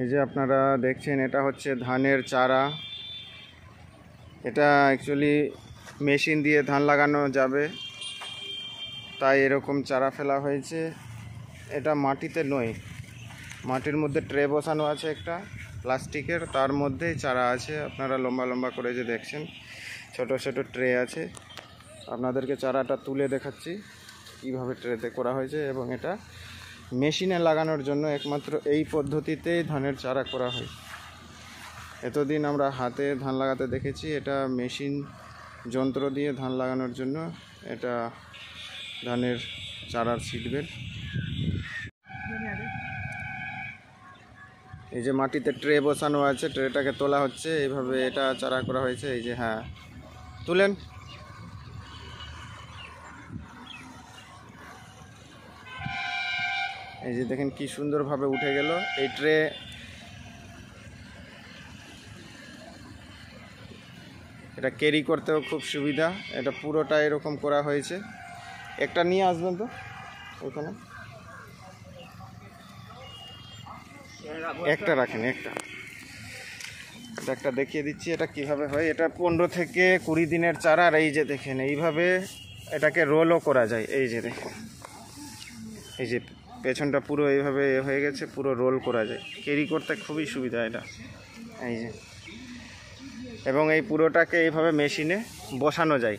এই যে আপনারা দেখছেন, এটা হচ্ছে ধানের চারা। এটা অ্যাকচুয়ালি মেশিন দিয়ে ধান লাগানো যাবে। তাই এরকম চারা ফেলা হয়েছে। এটা মাটিতে নয়। মাটির মধ্যে ট্রে বসানো আছে একটা, প্লাস্টিকের। তার মধ্যেই চারা আছে। আপনারা লম্বা লম্বা করে যে দেখছেন, ছোট ছোট ট্রে আছে। আপনাদেরকে চারাটা তুলে দেখাচ্ছি, কীভাবে ট্রেতে করা হয়েছে এবং এটা মেশিনে লাগানোর জন্য একমাত্র এই পদ্ধতিতেই ধানের চারা করা হয়। এতদিন আমরা হাতে ধান লাগাতে দেখেছি, এটা মেশিন যন্ত্র দিয়ে ধান লাগানোর জন্য এটা ধানের চারার সিটবেল এই যে মাটিতে ট্রে বসানো আছে, ট্রেটাকে তোলা হচ্ছে, এইভাবে এটা চারা করা হয়েছে, এই যে হ্যাঁ। তুলেন। এই যে দেখেন কি সুন্দরভাবে উঠে গেল। এই ট্রে এটা ক্যারি করতেও খুব সুবিধা। এটা পুরোটা এরকম করা হয়েছে। একটা নিয়ে আসবেন তো ওখানে একটা রাখেন, একটা। এটা একটা দেখিয়ে দিচ্ছি, এটা কীভাবে হয়। এটা পনেরো থেকে কুড়ি দিনের চারা, আর এই যে দেখেন, এইভাবে এটাকে রোলও করা যায়। এই যে দেখেন, এই যে পেছনটা পুরো এইভাবে হয়ে গেছে, পুরো রোল করা যায়। ক্যারি করতে খুবই সুবিধা এটা। এই যে। এবং এই পুরোটাকে এইভাবে মেশিনে বসানো যায়।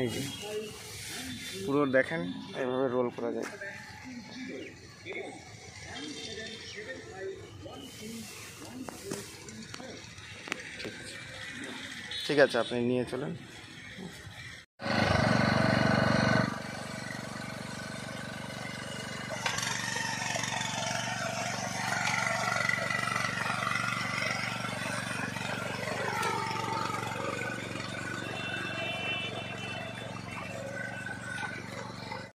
এই যে। পুরো দেখেন, এইভাবে রোল করা যায়। ঠিক আছে, আপনি নিয়ে চলেন।